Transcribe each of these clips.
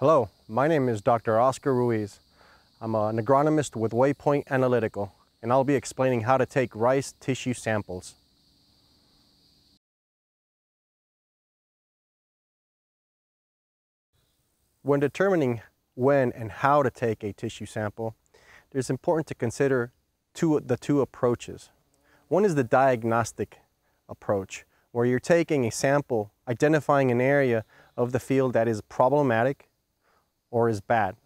Hello, my name is Dr. Oscar Ruiz. I'm an agronomist with Waypoint Analytical, and I'll be explaining how to take rice tissue samples. When determining when and how to take a tissue sample, it is important to consider two, the two approaches. One is the diagnostic approach, where you're taking a sample, identifying an area of the field that is problematic or is bad,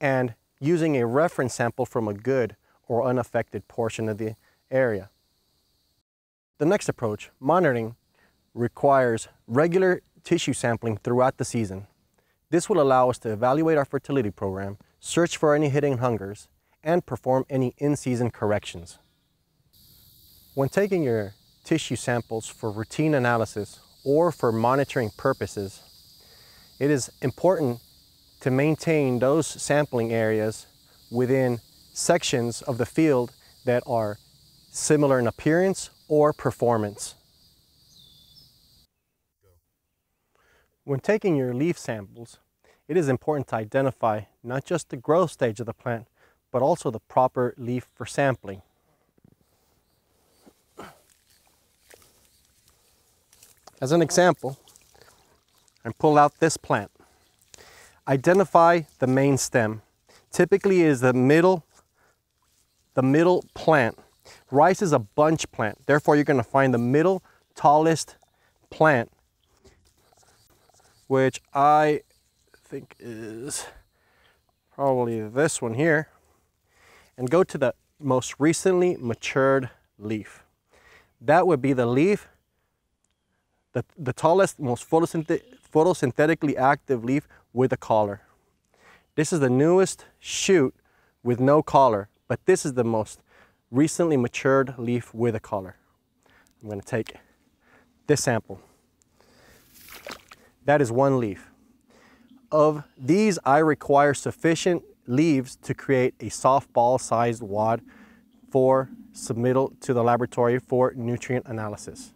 and using a reference sample from a good or unaffected portion of the area. The next approach, monitoring, requires regular tissue sampling throughout the season. This will allow us to evaluate our fertility program, search for any hidden hungers, and perform any in-season corrections. When taking your tissue samples for routine analysis or for monitoring purposes, it is important to maintain those sampling areas within sections of the field that are similar in appearance or performance. When taking your leaf samples, it is important to identify not just the growth stage of the plant, but also the proper leaf for sampling. As an example, I pull out this plant. Identify the main stem. Typically is the middle, the middle plant. Rice is a bunch plant. Therefore, you're gonna find the middle tallest plant, which I think is probably this one here, and go to the most recently matured leaf. That would be the leaf the, the tallest, most photosynthetically active leaf with a collar. This is the newest shoot with no collar, but this is the most recently matured leaf with a collar. I'm going to take this sample. That is one leaf. Of these, I require sufficient leaves to create a softball sized wad for submittal to the laboratory for nutrient analysis.